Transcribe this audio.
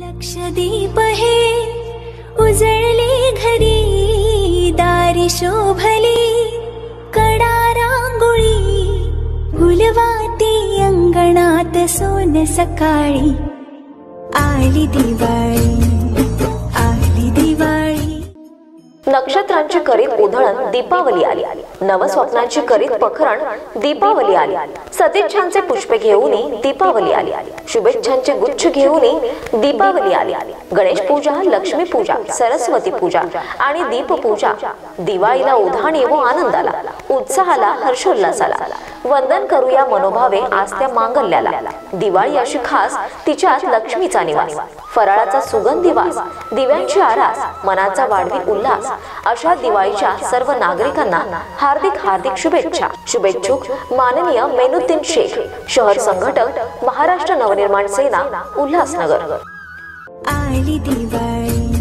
लक्षदीप हे उजळले घरी दारी शोभली कडा रांगोळी गुलवाती अंगणात सोन सकाळी आली दिवाळी नक्षत्रांची करीत उधळण दीपावली आली. नवस्वप्नांची करीत पखरण दीपावली आली. सदिच्छांचे पुष्पे घेऊन दीपावली आली. शुभेच्छांचे गुच्छ घेऊन दीपावली आली. गणेश पूजा लक्ष्मी पूजा सरस्वती पूजा आणि दीप पूजा. दिवाळीला उधाण येवो आनंदाला. उत्साहाला हर्षोल्लासाला वंदन करूया मनोभावे आज त्या मांगल्याला. दिवाळी अशी खास तिच्यात लक्ष्मीचा निवास. फराळाचा सुगंधी वास दिव्यांची आरास मनाचा वाढवी उल्हास. अशा दिवाळीच्या सर्व नागरिकांना हार्दिक हार्दिक शुभेच्छा. शुभेच्छुक माननीय मेनुद्दीन शेख शहर संघटक महाराष्ट्र नवनिर्माण सेना उल्हासनगर. आली दिवाळी.